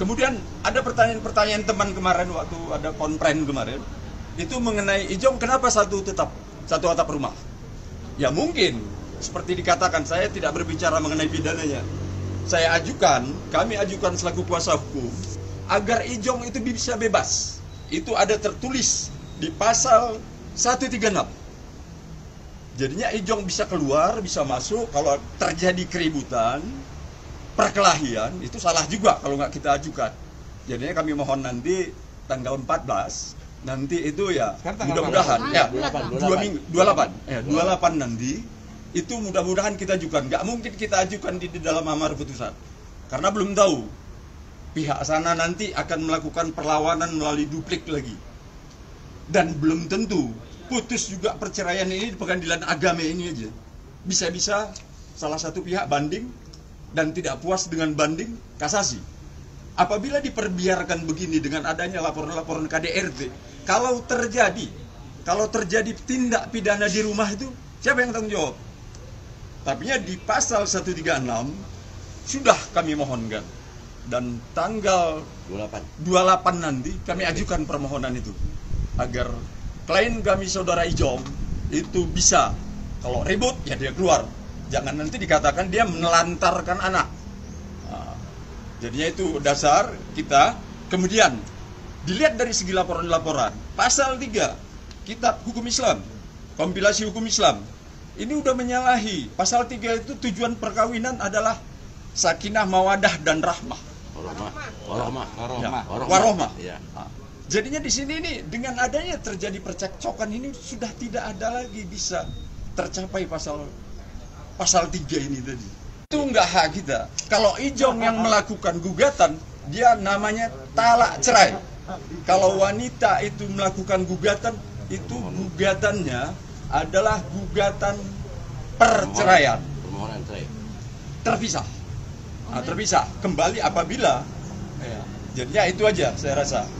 Kemudian ada pertanyaan-pertanyaan teman kemarin waktu ada konpren kemarin itu mengenai Ijong kenapa satu tetap satu atap rumah? Ya mungkin seperti dikatakan saya tidak berbicara mengenai pidananya. Saya ajukan, kami ajukan selaku kuasa hukum agar Ijong itu bisa bebas. Itu ada tertulis di pasal 136. Jadinya Ijong bisa keluar, bisa masuk kalau terjadi keributan, perkelahian itu salah juga kalau nggak kita ajukan. Jadinya kami mohon nanti tanggal 14 nanti itu ya mudah-mudahan ya 28, dua minggu 28 ya 28 nanti itu mudah-mudahan kita ajukan. Nggak mungkin kita ajukan di, di dalam amar putusan. Karena belum tahu. Pihak sana nanti akan melakukan perlawanan melalui duplik lagi. Dan belum tentu putus juga perceraian ini di pengadilan agama ini aja. Bisa-bisa salah satu pihak banding dan tidak puas dengan banding kasasi. Apabila diperbiarkan begini dengan adanya laporan-laporan KDRT, kalau terjadi kalau terjadi tindak pidana di rumah itu siapa yang tanggung jawab? Tapi di pasal 136 sudah kami mohonkan dan tanggal 28. 28 nanti kami ajukan permohonan itu agar klien kami saudara Ijom itu bisa kalau ribut ya dia keluar jangan nanti dikatakan dia menelantarkan anak Nah, jadinya itu dasar kita kemudian dilihat dari segi laporan-laporan pasal 3 kitab hukum Islam kompilasi hukum Islam ini udah menyalahi pasal 3 itu tujuan perkawinan adalah sakinah mawadah dan rahmah Warohmah. Warohmah. Ya, Warohmah. warohmah. Iya. Ah. Jadinya di sini ini dengan adanya terjadi percekcokan ini sudah tidak ada lagi bisa tercapai pasal pasal 3 ini tadi. Itu enggak hak kita. Kalau Ijong yang melakukan gugatan, dia namanya talak cerai. Kalau wanita itu melakukan gugatan, itu gugatannya adalah gugatan perceraian Permohonan cerai. terpisah. Nah, terpisah kembali apabila ya, jadinya itu aja saya rasa.